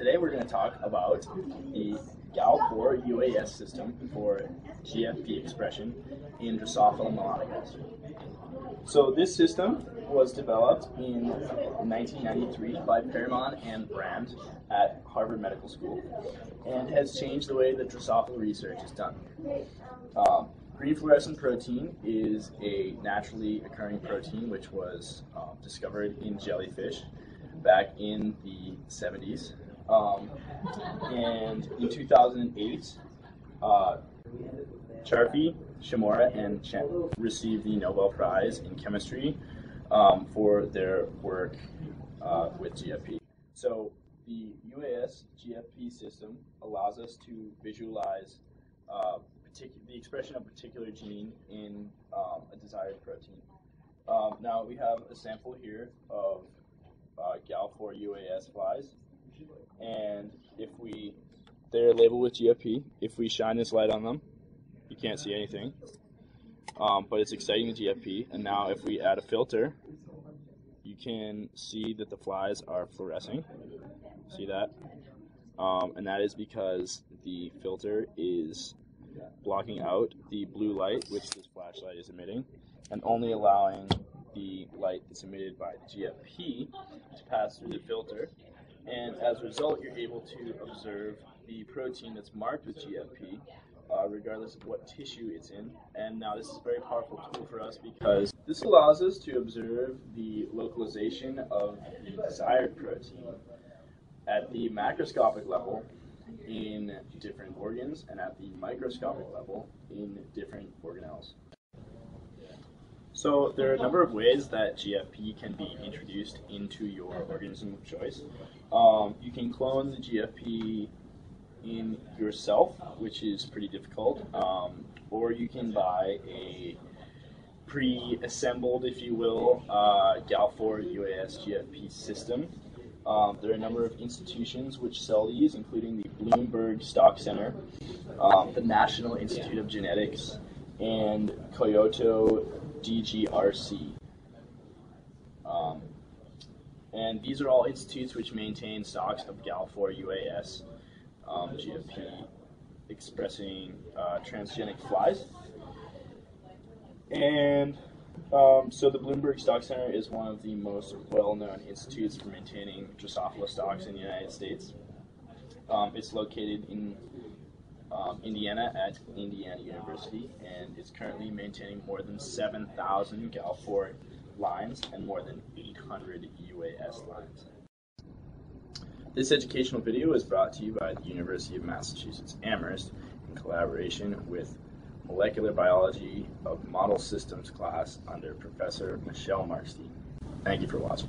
Today we're going to talk about the GAL4 UAS system for GFP expression in Drosophila melanogaster. So this system was developed in 1993 by Perrimon and Brand at Harvard Medical School and has changed the way that Drosophila research is done. Um, green fluorescent protein is a naturally occurring protein which was um, discovered in jellyfish back in the 70s. Um, and in 2008, uh, Chalfie, Shimomura, and Tsien received the Nobel Prize in Chemistry um, for their work uh, with GFP. So the UAS GFP system allows us to visualize uh, the expression of a particular gene in um, a desired protein. Um, now we have a sample here of uh, GAL4 UAS flies. They're labeled with GFP. If we shine this light on them, you can't see anything. Um, but it's exciting the GFP. And now if we add a filter, you can see that the flies are fluorescing. See that? Um, and that is because the filter is blocking out the blue light, which this flashlight is emitting, and only allowing the light that's emitted by the GFP to pass through the filter. And as a result, you're able to observe the protein that's marked with GFP, uh, regardless of what tissue it's in. And now this is a very powerful tool for us because this allows us to observe the localization of the desired protein at the macroscopic level in different organs and at the microscopic level in different organelles. So there are a number of ways that GFP can be introduced into your organism of choice. Um, you can clone the GFP in yourself, which is pretty difficult, um, or you can buy a pre-assembled, if you will, uh, GAL4 UAS GFP system. Um, there are a number of institutions which sell these, including the Bloomington Stock Center, um, the National Institute of Genetics, and Kyoto DGRC. Um, and these are all institutes which maintain stocks of GAL4 UAS um, GFP expressing uh, transgenic flies. And um, so the Bloomington Stock Center is one of the most well-known institutes for maintaining Drosophila stocks in the United States. Um, it's located in Indiana at Indiana University, and is currently maintaining more than 7,000 GAL4 lines and more than 800 UAS lines. This educational video is brought to you by the University of Massachusetts Amherst in collaboration with Molecular Biology of Model Systems class under Professor Michelle Markstein. Thank you for watching.